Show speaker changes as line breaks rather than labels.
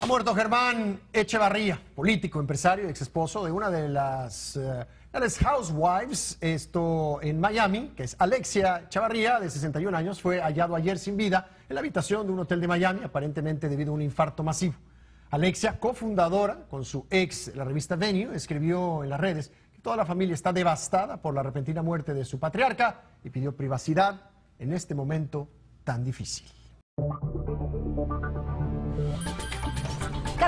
Ha muerto Germán Echevarría, político, empresario, ex esposo de una de las, las housewives, esto en Miami, que es Alexia Echevarría, de 61 años, fue hallado ayer sin vida en la habitación de un hotel de Miami, aparentemente debido a un infarto masivo. Alexia, cofundadora con su ex, la revista Venue, escribió en las redes que toda la familia está devastada por la repentina muerte de su patriarca y pidió privacidad en este momento tan difícil.